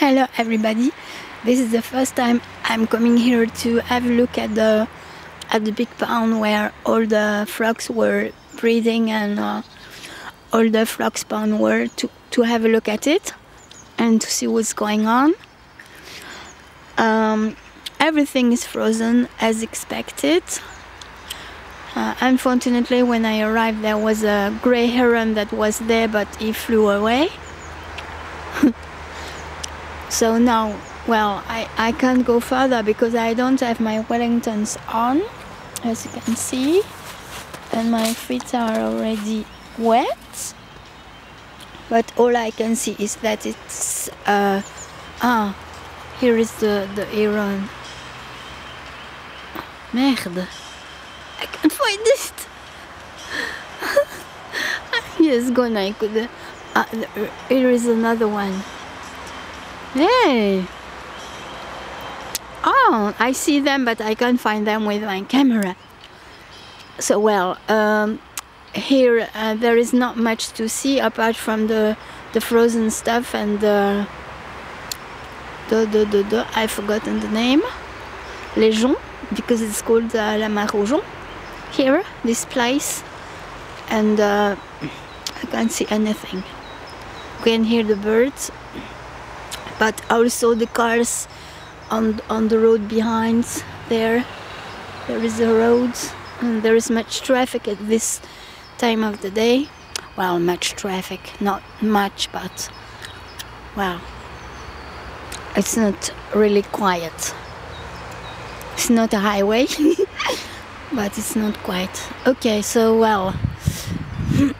Hello everybody. This is the first time I'm coming here to have a look at the at the big pond where all the frogs were breeding and uh, all the frog spawn were to, to have a look at it and to see what's going on. Um, everything is frozen as expected. Uh, unfortunately, when I arrived, there was a grey heron that was there, but he flew away. so now well I, I can't go further because I don't have my Wellingtons on as you can see. And my feet are already wet. But all I can see is that it's uh, ah here is the the heron merde. I can't find it. Yes gone. I could uh, here is another one Hey! Oh, I see them, but I can't find them with my camera. So, well, um, here uh, there is not much to see apart from the, the frozen stuff and the, the, the, the, the I've forgotten the name. Les Joncs, because it's called uh, La Mare aux Joncs. Here, this place. And uh, I can't see anything. You can hear the birds but also the cars on on the road behind there. There is a road and there is much traffic at this time of the day. Well much traffic not much but well it's not really quiet. It's not a highway but it's not quite. Okay so well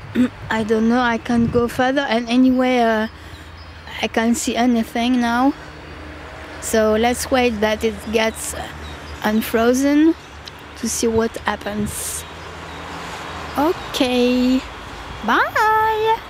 I don't know I can't go further. And anyway uh, I can't see anything now. So let's wait that it gets unfrozen to see what happens. Okay. Bye